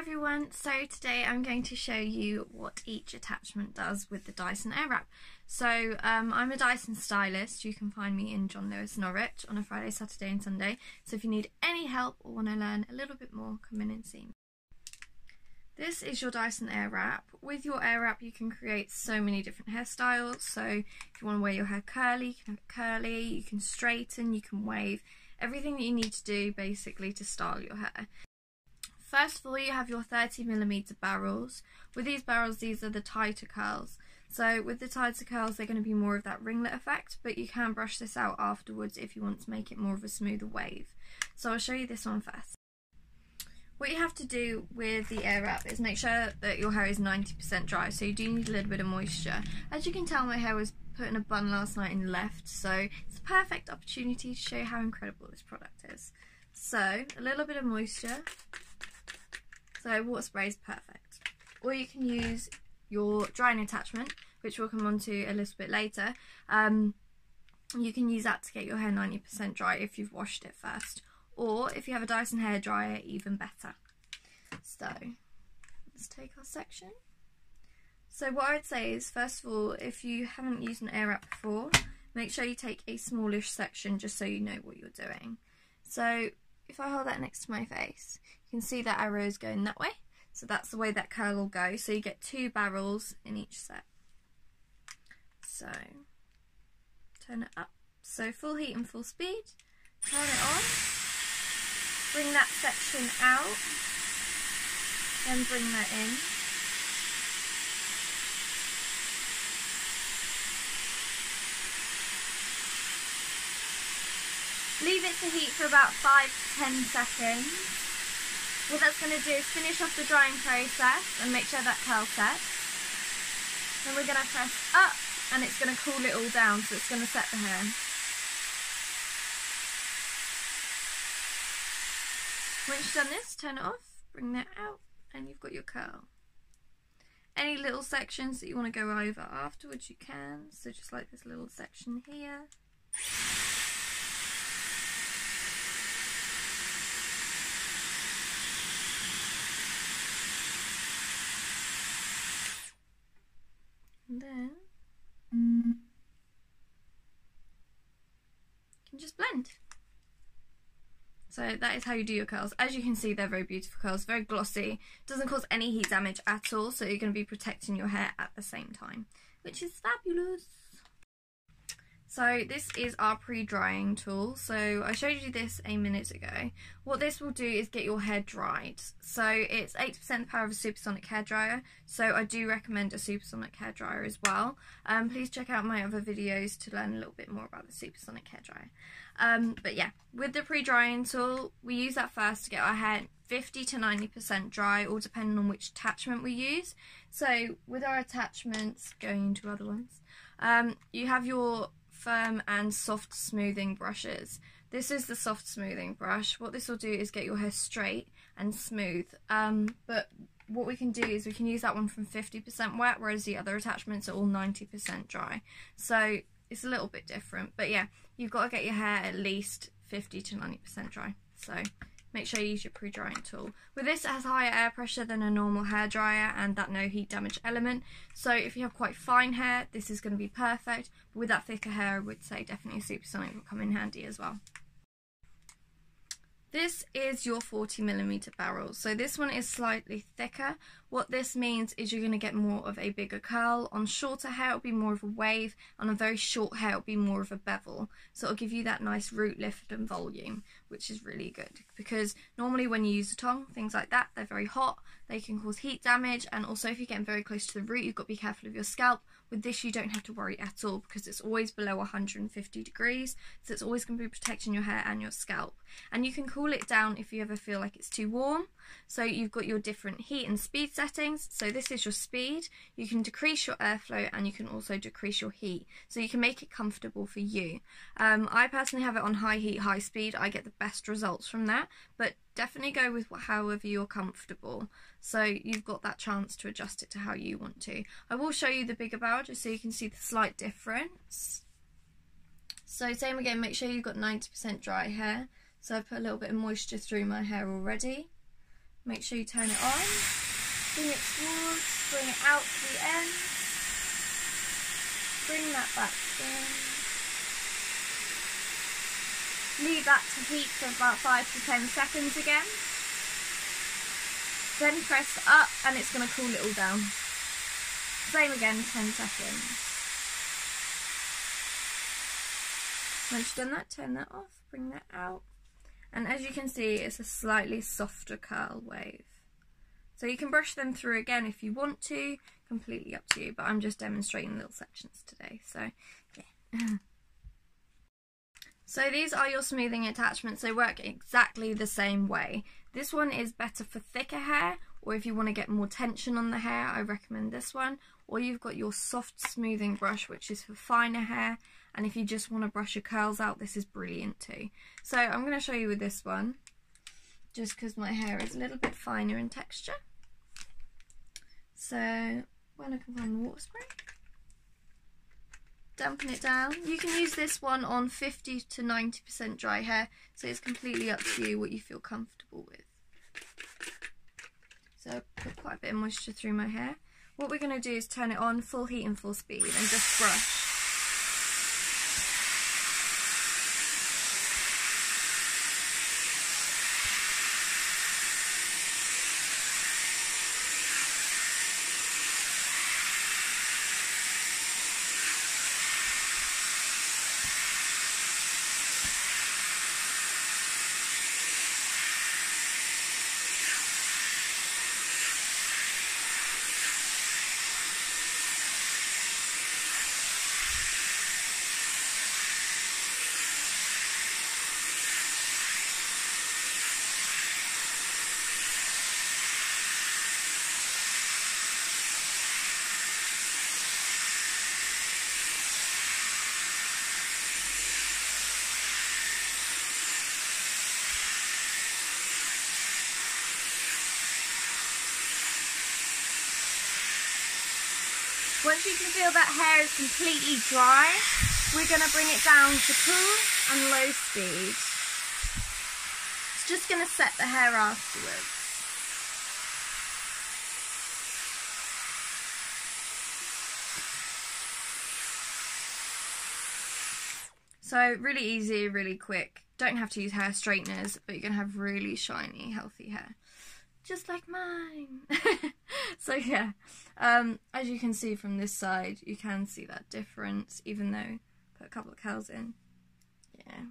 everyone, so today I'm going to show you what each attachment does with the Dyson Airwrap. So um, I'm a Dyson stylist, you can find me in John Lewis Norwich on a Friday, Saturday and Sunday, so if you need any help or want to learn a little bit more, come in and see me. This is your Dyson Airwrap. With your Airwrap you can create so many different hairstyles, so if you want to wear your hair curly, you can have it curly, you can straighten, you can wave, everything that you need to do basically to style your hair. First of all, you have your 30mm barrels. With these barrels, these are the tighter curls. So with the tighter curls, they're going to be more of that ringlet effect, but you can brush this out afterwards if you want to make it more of a smoother wave. So I'll show you this one first. What you have to do with the air wrap is make sure that your hair is 90% dry, so you do need a little bit of moisture. As you can tell, my hair was put in a bun last night and left, so it's a perfect opportunity to show you how incredible this product is. So, a little bit of moisture, so water spray is perfect. Or you can use your drying attachment, which we'll come on to a little bit later. Um, you can use that to get your hair 90% dry if you've washed it first. Or if you have a Dyson hair dryer, even better. So, let's take our section. So what I would say is, first of all, if you haven't used an Airwrap before, make sure you take a smallish section just so you know what you're doing. So if I hold that next to my face, you can see that arrow is going that way. So that's the way that curl will go. So you get two barrels in each set. So turn it up. So full heat and full speed. Turn it on. Bring that section out. Then bring that in. Leave it to heat for about 5 to 10 seconds. What that's going to do is finish off the drying process and make sure that curl sets. Then we're going to press up and it's going to cool it all down so it's going to set the hair. Once you've done this, turn it off, bring that out and you've got your curl. Any little sections that you want to go over afterwards you can, so just like this little section here. And then you can just blend. So that is how you do your curls. As you can see, they're very beautiful curls, very glossy. Doesn't cause any heat damage at all, so you're going to be protecting your hair at the same time, which is fabulous. So this is our pre-drying tool. So I showed you this a minute ago. What this will do is get your hair dried. So it's 80% the power of a supersonic hair dryer. So I do recommend a supersonic hair dryer as well. Um, please check out my other videos to learn a little bit more about the supersonic hair dryer. Um, but yeah, with the pre-drying tool, we use that first to get our hair 50 to 90% dry, all depending on which attachment we use. So with our attachments, going into other ones, um, you have your firm and soft smoothing brushes. This is the soft smoothing brush. What this will do is get your hair straight and smooth. Um, but what we can do is we can use that one from 50% wet, whereas the other attachments are all 90% dry. So it's a little bit different. But yeah, you've got to get your hair at least 50 to 90% dry. So make sure you use your pre-drying tool. With this, it has higher air pressure than a normal hair dryer and that no heat damage element. So if you have quite fine hair, this is going to be perfect. But with that thicker hair, I would say definitely supersonic will come in handy as well. This is your 40mm barrel. So this one is slightly thicker. What this means is you're going to get more of a bigger curl. On shorter hair it'll be more of a wave. On a very short hair it'll be more of a bevel. So it'll give you that nice root lift and volume, which is really good. Because normally when you use a tong, things like that, they're very hot. They can cause heat damage. And also if you're getting very close to the root, you've got to be careful of your scalp. With this you don't have to worry at all because it's always below 150 degrees. So it's always going to be protecting your hair and your scalp. And you can cool it down if you ever feel like it's too warm. So you've got your different heat and speed settings. So this is your speed. You can decrease your airflow and you can also decrease your heat. So you can make it comfortable for you. Um, I personally have it on high heat, high speed. I get the best results from that. But definitely go with however you're comfortable. So you've got that chance to adjust it to how you want to. I will show you the bigger barrel just so you can see the slight difference. So same again, make sure you've got 90% dry hair. So I put a little bit of moisture through my hair already make sure you turn it on, bring it towards, bring it out to the end, bring that back in, leave that to heat for about 5 to 10 seconds again, then press up and it's going to cool it all down. Same again, 10 seconds. Once you've done that, turn that off, bring that out. And as you can see, it's a slightly softer curl wave. So you can brush them through again if you want to, completely up to you, but I'm just demonstrating little sections today, so yeah. so these are your smoothing attachments, they work exactly the same way. This one is better for thicker hair, or if you want to get more tension on the hair, I recommend this one. Or you've got your soft smoothing brush, which is for finer hair, and if you just want to brush your curls out, this is brilliant too. So I'm going to show you with this one, just because my hair is a little bit finer in texture. So when I can find the water spray, dampen it down. You can use this one on 50 to 90% dry hair, so it's completely up to you what you feel comfortable with. So put quite a bit of moisture through my hair. What we're going to do is turn it on full heat and full speed and just brush. Once you can feel that hair is completely dry, we're going to bring it down to cool and low speed. It's just going to set the hair afterwards. So really easy, really quick. Don't have to use hair straighteners, but you're going to have really shiny, healthy hair just like mine. so yeah, um, as you can see from this side, you can see that difference, even though put a couple of curls in. Yeah,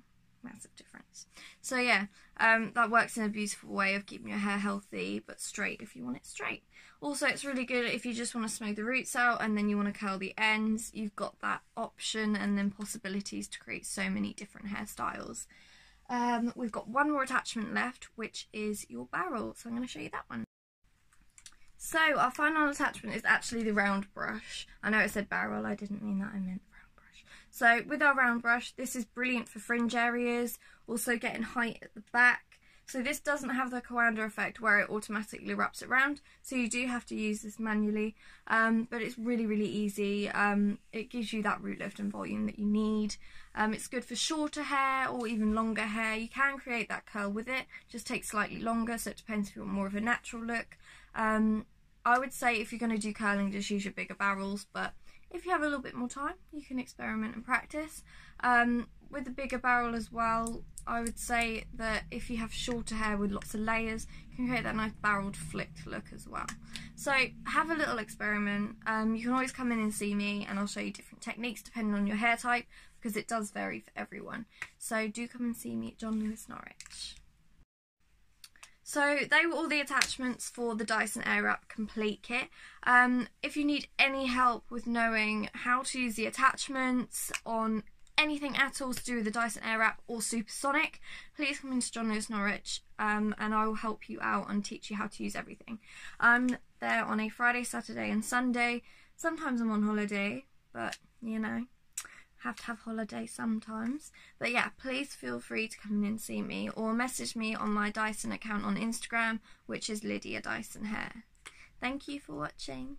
massive difference. So yeah, um, that works in a beautiful way of keeping your hair healthy but straight if you want it straight. Also, it's really good if you just want to smooth the roots out and then you want to curl the ends. You've got that option and then possibilities to create so many different hairstyles. Um, we've got one more attachment left, which is your barrel. So I'm going to show you that one. So our final attachment is actually the round brush. I know it said barrel, I didn't mean that, I meant round brush. So with our round brush, this is brilliant for fringe areas, also getting height at the back, so this doesn't have the Coanda effect where it automatically wraps it around, so you do have to use this manually, um, but it's really, really easy. Um, it gives you that root lift and volume that you need. Um, it's good for shorter hair or even longer hair. You can create that curl with it, just takes slightly longer, so it depends if you want more of a natural look. Um, I would say if you're going to do curling, just use your bigger barrels, but if you have a little bit more time, you can experiment and practice. Um, with a bigger barrel as well, I would say that if you have shorter hair with lots of layers, you can create that nice barreled flicked look as well. So have a little experiment. Um, you can always come in and see me and I'll show you different techniques depending on your hair type because it does vary for everyone. So do come and see me at John Lewis Norwich. So they were all the attachments for the Dyson Airwrap Complete Kit. Um, if you need any help with knowing how to use the attachments on anything at all to do with the Dyson Airwrap or Supersonic, please come into John Lewis Norwich um, and I will help you out and teach you how to use everything. I'm there on a Friday, Saturday and Sunday. Sometimes I'm on holiday, but you know, have to have holiday sometimes. But yeah, please feel free to come in and see me or message me on my Dyson account on Instagram, which is Lydia Dyson Hair. Thank you for watching.